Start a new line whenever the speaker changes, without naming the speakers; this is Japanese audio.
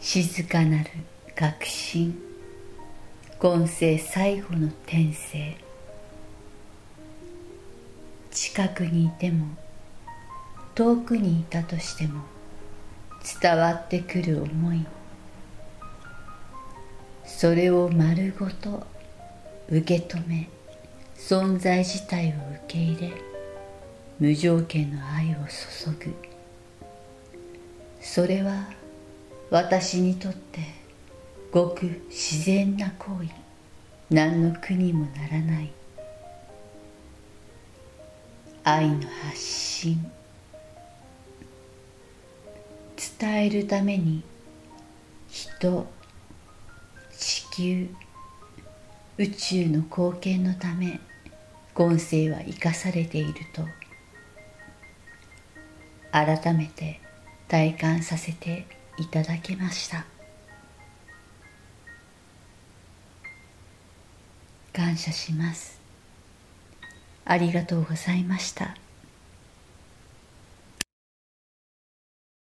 静かなる確信今世最後の転生。近くにいても遠くにいたとしても伝わってくる思い。それを丸ごと受け止め存在自体を受け入れ無条件の愛を注ぐ。それは私にとってごく自然な行為。何の苦にもならない。愛の発信。伝えるために。人。地球。宇宙の貢献のため。今世は生かされていると。改めて体感させて。いただきました感謝しますありがとうございました。